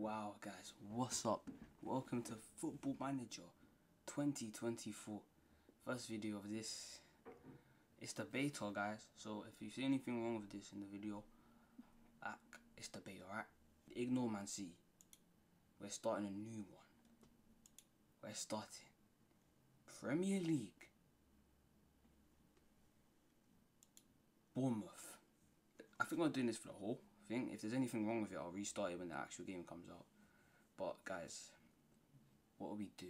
Wow, guys, what's up? Welcome to Football Manager 2024. First video of this. It's the beta, guys. So if you see anything wrong with this in the video, it's the beta, alright? Ignore Man City. We're starting a new one. We're starting Premier League. Bournemouth. I think I'm doing this for the whole thing. If there's anything wrong with it, I'll restart it when the actual game comes out. But guys, what are we do?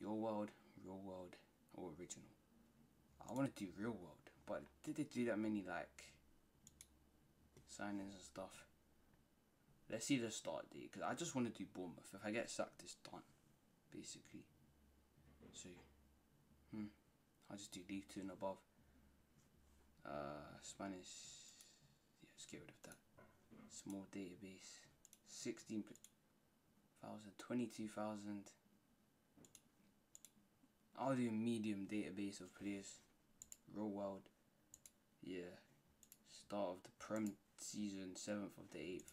Your world, real world, or original? I want to do real world, but did they do that many like signings and stuff? Let's see the start date because I just want to do Bournemouth. If I get sacked, it's done, basically. So, hmm, I'll just do League Two and above. Uh, Spanish. Yeah, let's get rid of that. Small database. 16,000, 22,000. I'll do medium database of players. Real world. Yeah. Start of the Prem season, 7th of the 8th.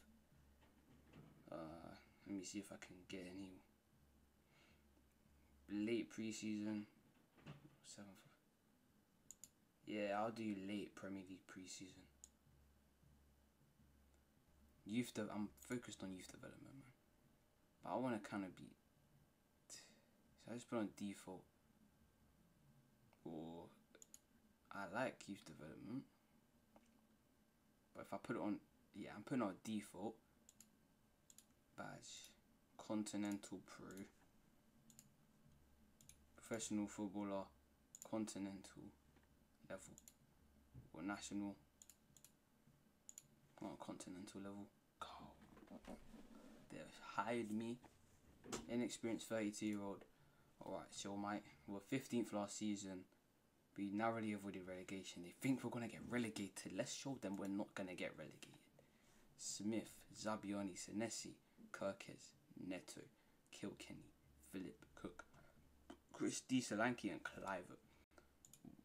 Uh, let me see if I can get any late preseason. 7th. Yeah, I'll do late Premier League preseason. Youth, de- I'm focused on youth development, man. But I want to kind of be. So I just put on default. Or I like youth development. But if I put it on, yeah, I'm putting on default badge, Continental Pro, professional footballer, Continental level, or national, not continental level. Hired me, inexperienced 32 year old. Alright, so mate, we were 15th last season. We narrowly avoided relegation. They think we're going to get relegated. Let's show them we're not going to get relegated. Smith, Zabarnyi, Senesi, Kerkez, Neto, Kilkenny, Philip Cook, Christie. Solanke, and Kluivert.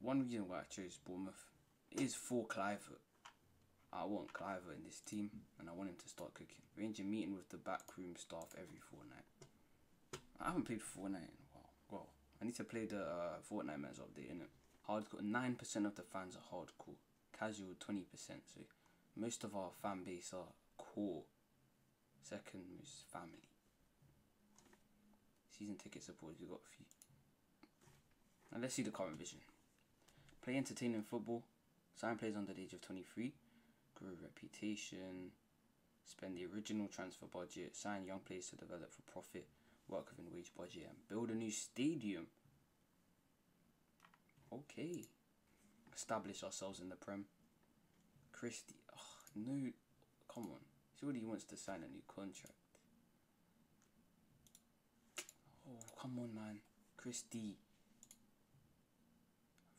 One reason why I chose Bournemouth is for Kluivert. I want Kluivert in this team and I want him to start cooking. Arrange a meeting with the backroom staff every fortnight. I haven't played Fortnite in a while. Well, I need to play the uh, Fortnite Men's update, innit? Hardcore, 9% of the fans are hardcore. Casual, 20%. So most of our fan base are core. Second most family. Season ticket supporters, we've got a few. And let's see the current vision. Play entertaining football. Sign players under the age of 23. Grow reputation. Spend the original transfer budget. Sign young players to develop for profit. Work within wage budget. And build a new stadium. Okay. Establish ourselves in the Prem. Christie. Oh, no. Come on. Surely wants to sign a new contract. Oh, come on, man. Christie.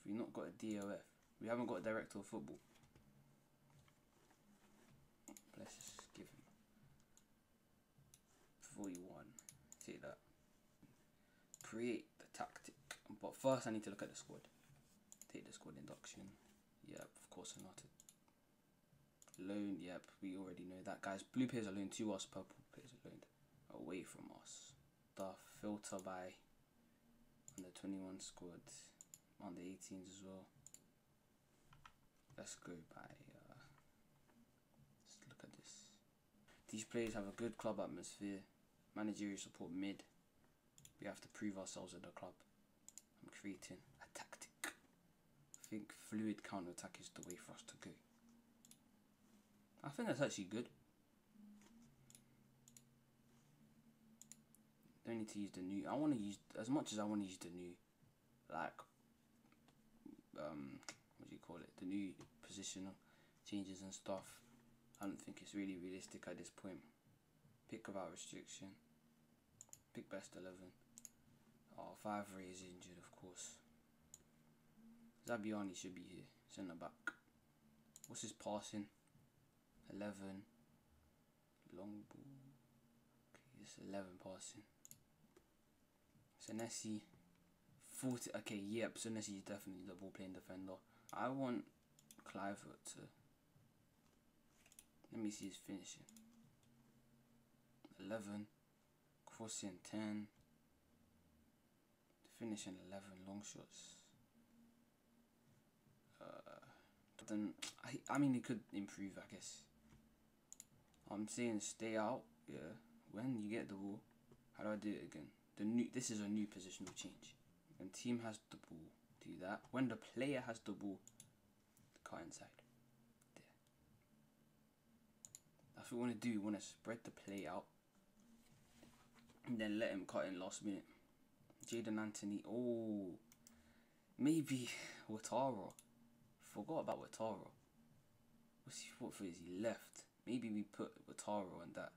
Have we not got a DOF? We haven't got a director of football. Let's just give him 41. See that. Create the tactic. But first I need to look at the squad. Take the squad induction. Yep, of course I'm not loan. Yep, we already know that. Guys, blue players are loaned to us, purple players are loaned away from us. The filter by under 21 squad, under 18s as well. Let's go by. Uh, let's look at this. These players have a good club atmosphere, managerial support mid. We have to prove ourselves at the club. I'm creating a tactic. I think fluid counter attack is the way for us to go. I think that's actually good. Don't need to use the new. I want to use as much as I want to use the new, like, um, what do you call it? The new positional changes and stuff. I don't think it's really realistic at this point. Pick without restriction. Pick best eleven. Oh, five Ray is injured, of course. Zabarnyi should be here, centre back. What's his passing? 11. Long ball. Okay, it's 11 passing. Senesi. 40. Okay, yep, Senesi is definitely the ball playing defender. I want Kluivert to. Let me see his finishing. 11. Crossing 10. Finishing 11. Long shots. Uh, then I, I mean, he could improve, I guess. I'm saying stay out. Yeah. When you get the ball, how do I do it again? The new. This is a new positional change. When team has the ball, do that. When the player has the ball, cut inside. There. What we want to do. We want to spread the play out. And then let him cut in last minute. Jaidon Anthony. Oh. Maybe Ouattara. Forgot about Ouattara. What's he, what for is he left? Maybe we put Ouattara on that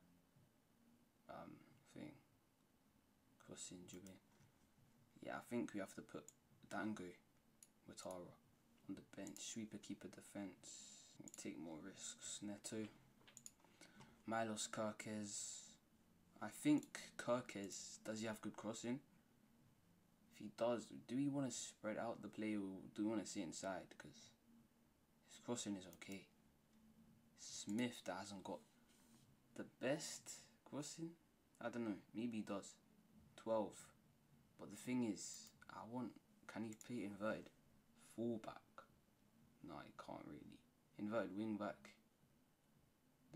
um thing. Crossing Jube. Yeah, I think we have to put Dango Ouattara on the bench. Sweeper keeper defense. Take more risks. Neto. Milos Kerkez. I think Kerkez, does he have good crossing? If he does, do we want to spread out the play or do we want to sit inside? Because his crossing is okay. Smith that hasn't got the best crossing. I don't know. Maybe he does. 12. But the thing is, I want. Can he play inverted? Full back. No, he can't really. Inverted wing back.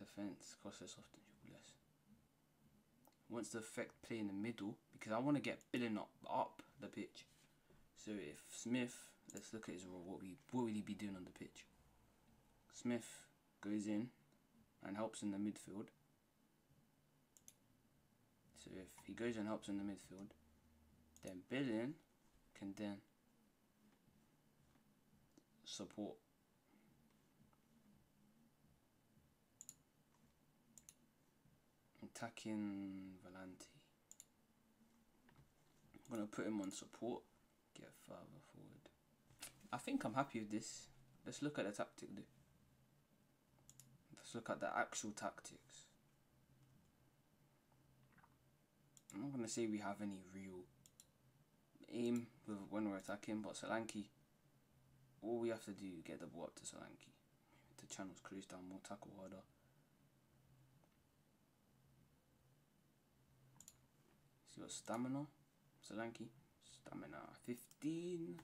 Defense. Crosses often less. Wants to affect play in the middle because I want to get Billing up up the pitch. So if Smith, let's look at his role. What we what will he be doing on the pitch? Smith goes in and helps in the midfield. So if he goes and helps in the midfield, then Billing can then support. Attacking Volante. I'm gonna put him on support. Get further forward. I think I'm happy with this. Let's look at the tactic. Let's look at the actual tactics. I'm not gonna say we have any real aim when we're attacking, but Solanke, all we have to do get the ball up to Solanke. The channel's closed down, more tackle harder. Got stamina, Solanke. Stamina 15.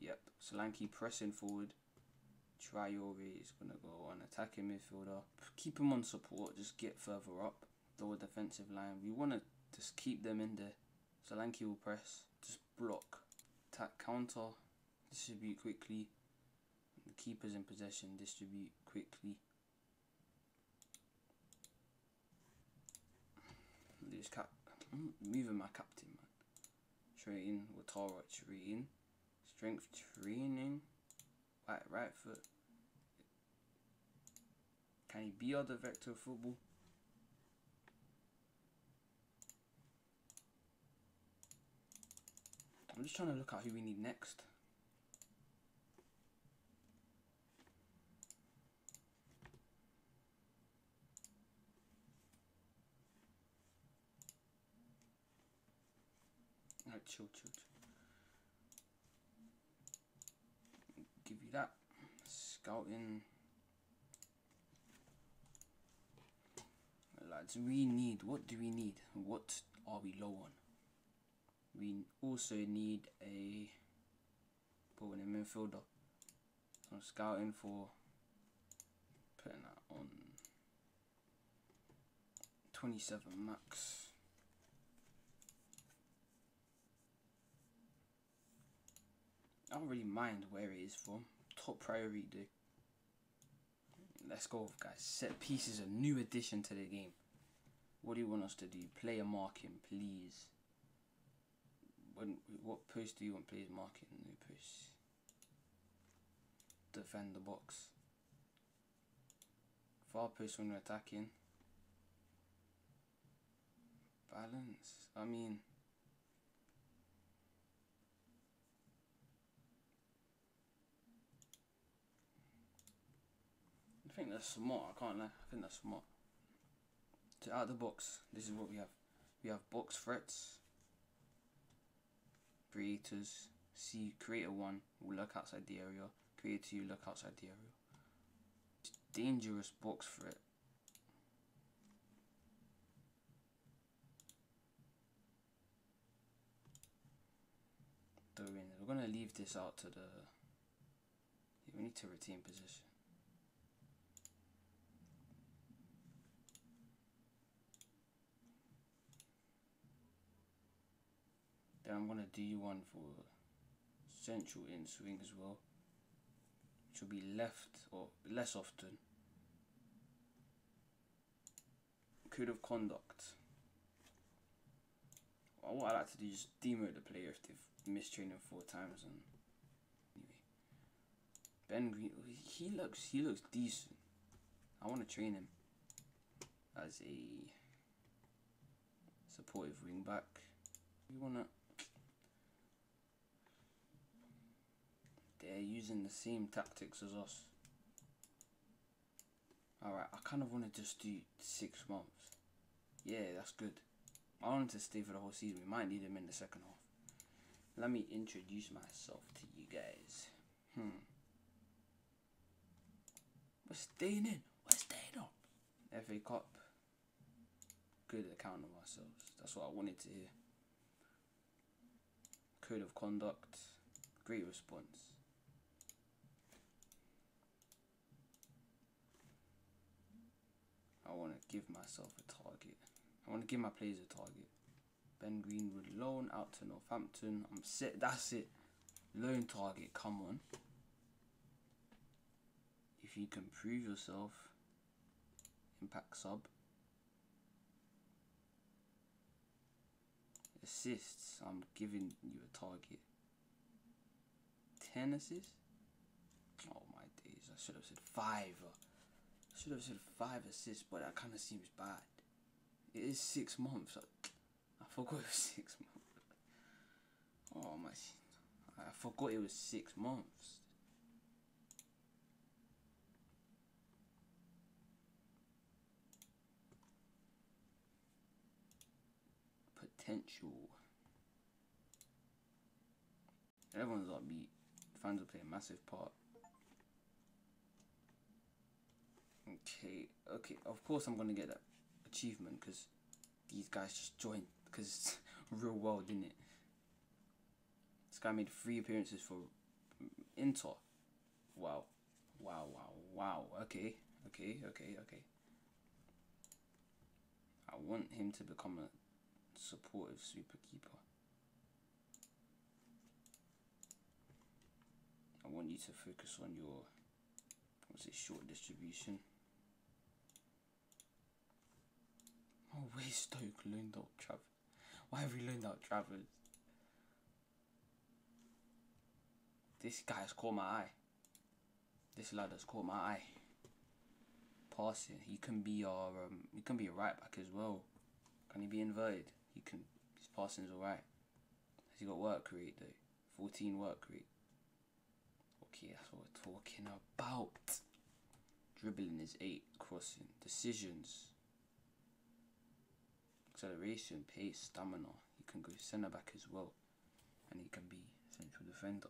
Yep, Solanke pressing forward. Traore is going to go on attacking midfielder. Keep him on support, just get further up. Lower defensive line. We want to just keep them in there. Solanke will press. Just block. Attack counter. Distribute quickly. The keeper's in possession. Distribute quickly. Lose cap. I'm moving my captain, man. Train. Ouattara train. Strength training. Right, right foot. Can he be other vector football? I'm just trying to look at who we need next. Alright, chill, chill, chill. Give you that. Scouting. Lads, we need, what do we need? What are we low on? We also need a putting a midfielder. So I'm scouting for putting that on 27 max. I don't really mind where it is from. Top priority though. Let's go guys. Set piece is a new addition to the game. What do you want us to do? Player marking, please. When what post do you want players marking? New post. Defend the box. Far post when we're attacking. Balance. I mean think that's smart, I can't lie. I think that's smart. To out of the box, this is what we have. We have box threats. creators, see creator one will look outside the area, creator two look outside the area. Dangerous box threat. We're gonna leave this out to the. We need to retain position. Then I'm gonna do one for central in swing as well, which will be left or less often. Code of conduct. What I like to do is demote the player if they've missed training four times and anyway. Ben Green oh, he looks he looks decent. I wanna train him as a supportive wing back. We wanna they're using the same tactics as us. Alright, I kind of want to just do six months. Yeah, that's good. I want to stay for the whole season. We might need him in the second half. Let me introduce myself to you guys. Hmm. We're staying in. We're staying up. FA Cup. Good account of ourselves. That's what I wanted to hear. Code of conduct. Great response. I want to give myself a target. I want to give my players a target. Ben Greenwood loan out to Northampton. I'm set. That's it. Loan target. Come on. If you can prove yourself, impact sub. Assists. I'm giving you a target. 10 assists? Oh my days. I should have said 5. Should have said five assists, but that kind of seems bad. It is six months. I forgot it was six months. Oh my! I forgot it was six months. Potential. Everyone's upbeat. Fans will play a massive part. Okay, okay. Of course, I'm gonna get that achievement because these guys just joined because real world, didn't it? This guy made three appearances for Inter. Wow, wow, wow, wow. Okay, okay, okay, okay. I want him to become a supportive sweeper keeper. I want you to focus on your what's it short distribution. Oh, where's Stoke learned out Travers? Why have we learned out Travers? This guy has caught my eye. This lad has caught my eye. Passing, he can be our um, he can be a right back as well. Can he be inverted? He can. His passing's alright. Has he got work rate though? Fourteen work rate. Okay, that's what we're talking about. Dribbling is eight. Crossing decisions acceleration, pace, stamina. He can go centre back as well, and he can be central defender.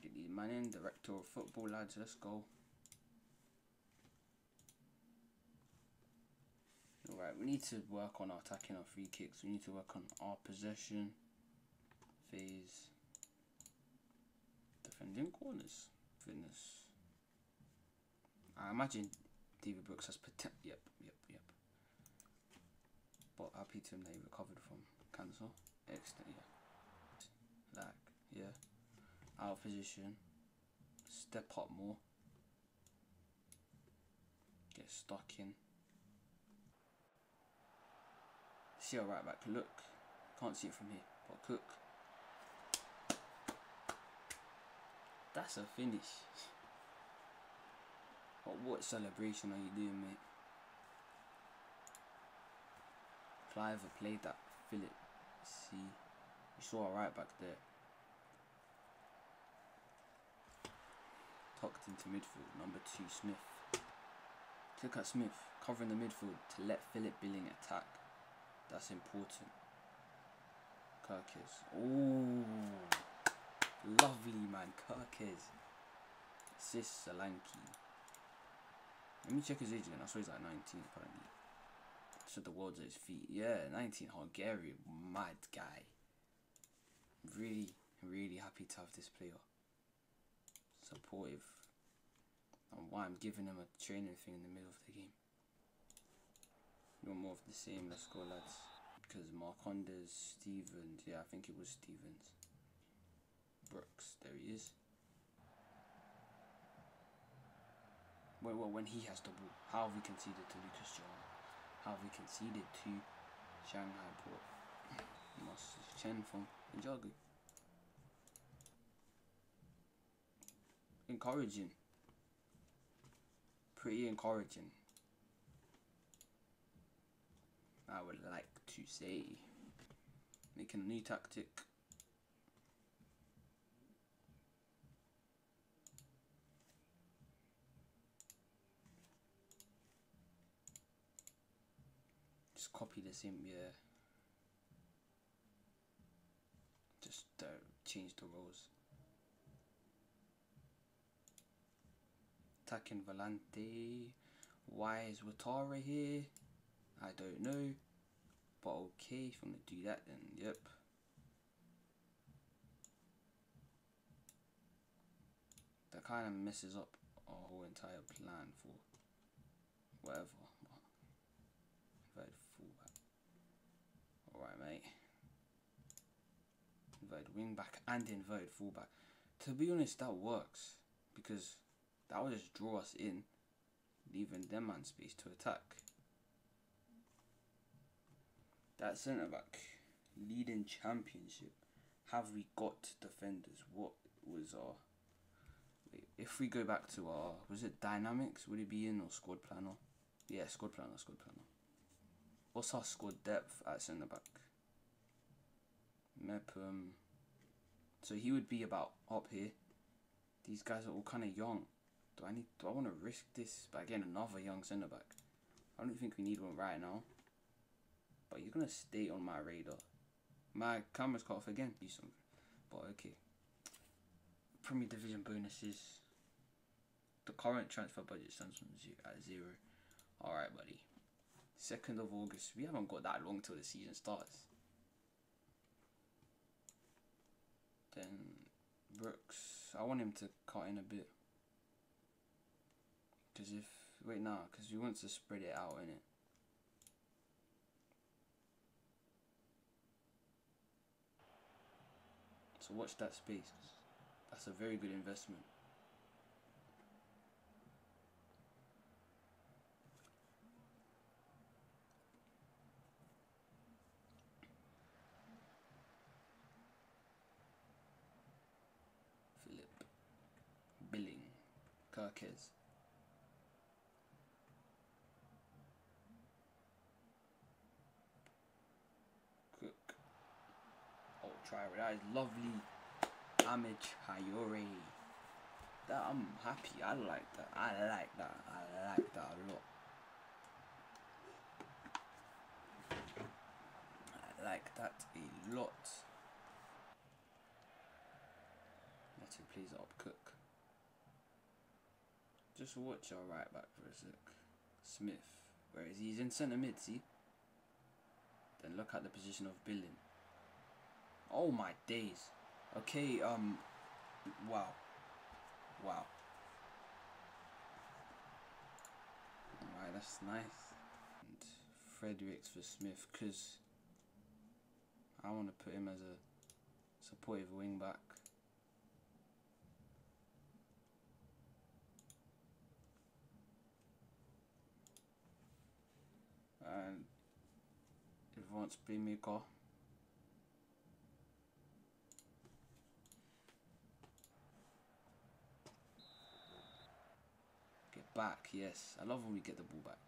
Get these man in, director of football lads, let's go. Alright, we need to work on our attacking our free kicks. We need to work on our possession phase. Defending corners. Fitness. I imagine David Brooks has potential. Yep, yep, yep. But happy to him that he recovered from cancer. Excellent, yeah. Like, yeah. Out of position. Step up more. Get stuck in. See our right back look. Can't see it from here, but Cook. That's a finish. What, what celebration are you doing, mate? Clive played that Philip. See, you saw a right back there. Tucked into midfield, number two, Smith. Look at Smith covering the midfield to let Philip Billing attack. That's important. Kerkez. Oh, lovely man, Kerkez. Assist Solanke. Let me check his age again. I saw he's like 19 apparently. What the world's at his feet. Yeah, 19 Hungarian, mad guy. Really, really happy to have this player. Supportive. And why I'm giving him a training thing in the middle of the game. Want more of the same, let's go lads. Because Marcondes, Stevens, yeah I think it was Stevens. Brooks, there he is. Wait, well, when he has the how have we conceded to Lucas João? How have we conceded to Shanghai Port? Chen from Ninjago. Encouraging. Pretty encouraging. I would like to say. Making a new tactic. Copy the same, yeah. Just uh, change the roles. Attacking Volante. Why is Ouattara here? I don't know. But okay, if I'm going to do that then, yep. That kind of messes up our whole entire plan for whatever. Inverted fullback. Alright, mate. Inverted wing back and inverted fullback. To be honest, that works because that would just draw us in, leaving them man space to attack. That centre back leading championship. Have we got defenders? What was our if we go back to our was it dynamics? Would it be in or squad planner? Yeah, squad planner, squad planner. What's our squad depth at centre back? Mepham. So he would be about up here. These guys are all kind of young. Do I need? Do I want to risk this by getting another young centre back? I don't think we need one right now but you're gonna stay on my radar. My camera's cut off again. Do something, but okay. Premier Division bonuses. The current transfer budget stands at zero. All right, buddy. Second of August. We haven't got that long till the season starts. Then Brooks. I want him to cut in a bit. Cause if wait now, nah, cause we want to spread it out in it. So watch that space. That's a very good investment. Philip. Billing. Kerkez. That is lovely. Amage Hayori. That I'm happy. I like that. I like that. I like that a lot. I like that a lot. Let's please up cook. Just watch our right back for a sec. Smith. Where is he? He's in centre mid, see? Then look at the position of Billing. Oh my days. Okay, um, wow. Wow. Alright, that's nice. And Fredericks for Smith, because I want to put him as a supportive wing back. And advanced playmaker. Get back, yes. I love when we get the ball back.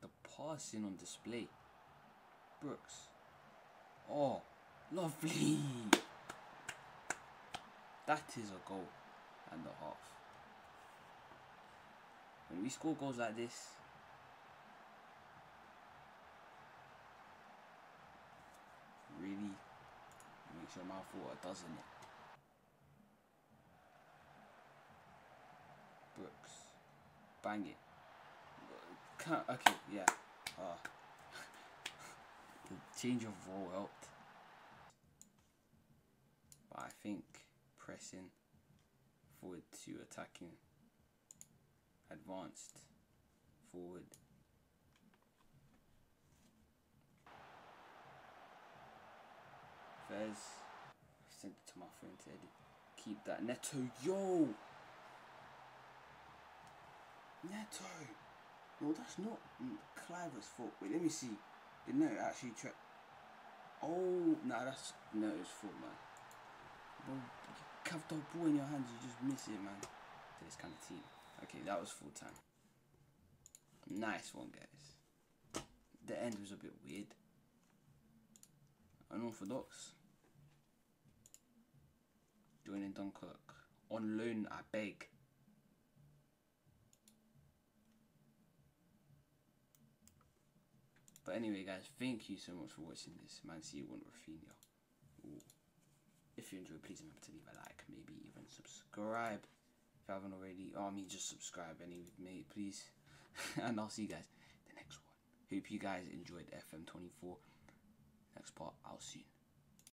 The passing on display. Brooks. Oh, lovely. That is a goal and a half. When we score goals like this, really makes your mouth water, doesn't it? Brooks. Bang it. can't. Okay, yeah. Uh, the change of role helped. But I think pressing forward to attacking advanced forward. Fez sent it to my friend to edit keep that. Neto yo! Neto! No that's not Kluivert's fault. Wait let me see. Did Neto actually try oh nah that's Neto's fault man. Bro you have the ball in your hands you just miss it man. To this kind of team okay that was full time Nice one, guys. The end was a bit weird. Unorthodox. Joining Dunkirk. On loan, I beg. But anyway, guys, thank you so much for watching this Man see City one Rafinha. Ooh. If you enjoyed, please remember to leave a like, maybe even subscribe. If you haven't already, or oh, me, just subscribe anyway, please. and I'll see you guys the next one. Hope you guys enjoyed FM24. Next part, I'll see you.